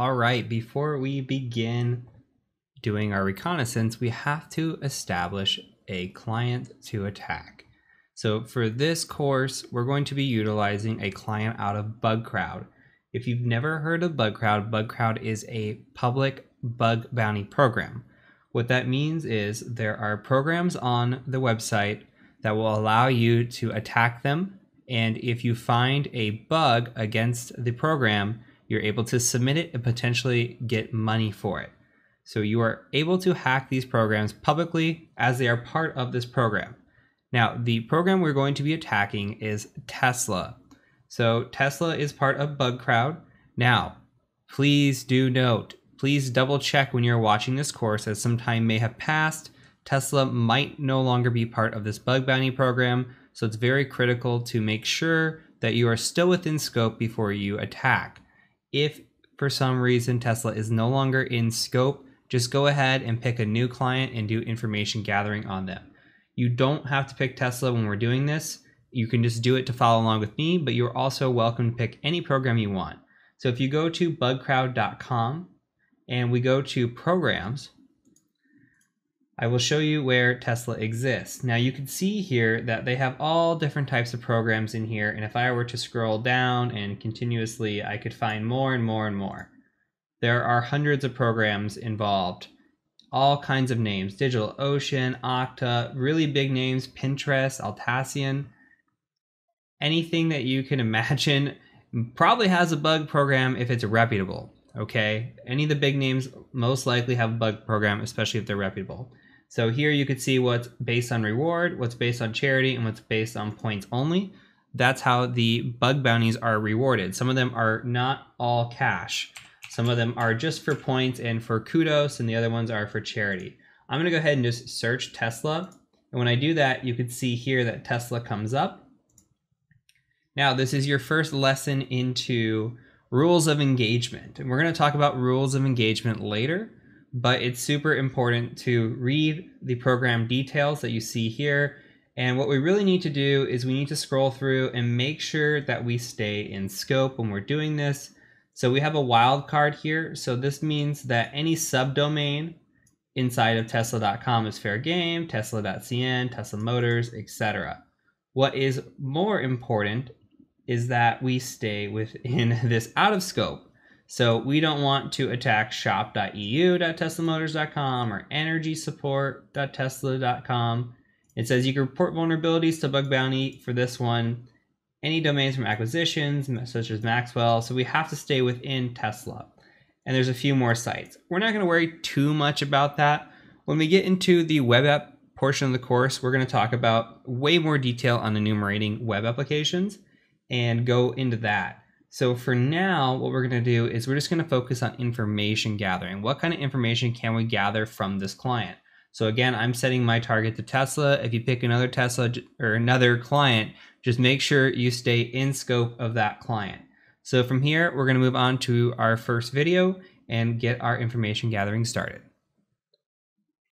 All right, before we begin doing our reconnaissance, we have to establish a client to attack. So for this course, we're going to be utilizing a client out of BugCrowd. If you've never heard of BugCrowd, BugCrowd is a public bug bounty program. What that means is there are programs on the website that will allow you to attack them. And if you find a bug against the program, you're able to submit it and potentially get money for it. So you are able to hack these programs publicly as they are part of this program. Now, the program we're going to be attacking is Tesla. So Tesla is part of BugCrowd. Now, please do note, please double check when you're watching this course as some time may have passed. Tesla might no longer be part of this bug bounty program, so it's very critical to make sure that you are still within scope before you attack. If for some reason Tesla is no longer in scope, just go ahead and pick a new client and do information gathering on them. You don't have to pick Tesla when we're doing this. You can just do it to follow along with me, but you're also welcome to pick any program you want. So if you go to bugcrowd.com and we go to programs, I will show you where Tesla exists. Now you can see here that they have all different types of programs in here. And if I were to scroll down and continuously, I could find more and more and more. There are hundreds of programs involved, all kinds of names, DigitalOcean, Okta, really big names, Pinterest, Atlassian, anything that you can imagine probably has a bug program if it's reputable. Okay, any of the big names most likely have a bug program, especially if they're reputable. So here you could see what's based on reward, what's based on charity, and what's based on points only. That's how the bug bounties are rewarded. Some of them are not all cash. Some of them are just for points and for kudos, and the other ones are for charity. I'm gonna go ahead and just search Tesla. And when I do that, you can see here that Tesla comes up. Now, this is your first lesson into rules of engagement. And we're gonna talk about rules of engagement later but it's super important to read the program details that you see here. And what we really need to do is we need to scroll through and make sure that we stay in scope when we're doing this. So we have a wildcard here. So this means that any subdomain inside of tesla.com is fair game, tesla.cn, Tesla Motors, etc. What is more important is that we stay within this out of scope. So we don't want to attack shop.eu.teslamotors.com or energysupport.tesla.com. It says you can report vulnerabilities to Bug Bounty for this one. Any domains from acquisitions, such as Maxwell. So we have to stay within Tesla. And there's a few more sites. We're not going to worry too much about that. When we get into the web app portion of the course, we're going to talk about way more detail on enumerating web applications and go into that. So for now, what we're going to do is we're just going to focus on information gathering. What kind of information can we gather from this client? So again, I'm setting my target to Tesla. If you pick another Tesla or another client, just make sure you stay in scope of that client. So from here, we're going to move on to our first video and get our information gathering started.